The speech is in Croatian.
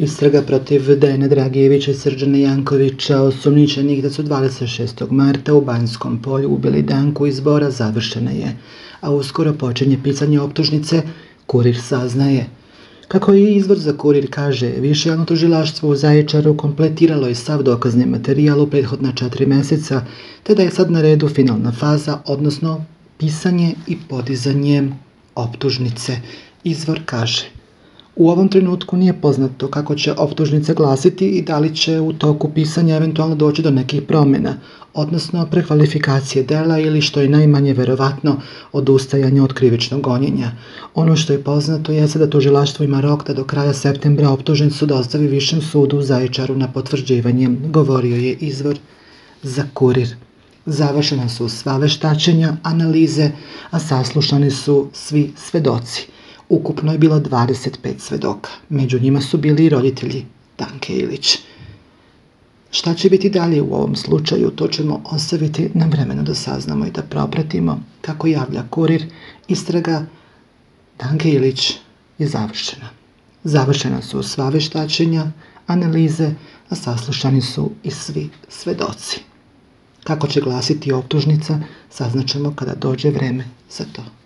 Istraga protiv Dejane Dragijevića i Srđana Jankovića, osumnjičenih da su 26. marta u Banjskom polju ubili Danku izbora, završena je, a uskoro počinje pisanje optužnice, kurir saznaje. Kako je izvor za kurir kaže, više javno tužilaštvo u Zaječaru kompletiralo je sav dokazni materijal u prethodna četiri mjeseca, te da je sad na redu finalna faza, odnosno pisanje i podizanje optužnice. Izvor kaže, u ovom trenutku nije poznato kako će optužnica glasiti i da li će u toku pisanja eventualno doći do nekih promjena, odnosno prekvalifikacije dela ili što je najmanje verovatno odustajanje od krivičnog gonjenja. Ono što je poznato je da tužilaštvo ima rok da do kraja septembra optužnicu dostavi Višem sudu u Zaječaru na potvrđivanje, govorio je izvor za kurir. Završena su sva veštačenja, analize, a saslušani su svi svedoci. Ukupno je bilo 25 svedoka. Među njima su bili i roditelji Danke Ilić. Šta će biti dalje u ovom slučaju, to ćemo ostaviti na vremenu da saznamo i da propratimo kako javlja kurir. Istraga Danke Ilić je završena. Završena su sva veštačenja, analize, a saslušani su i svi svedoci. Kako će glasiti optužnica, saznaćemo kada dođe vreme za to.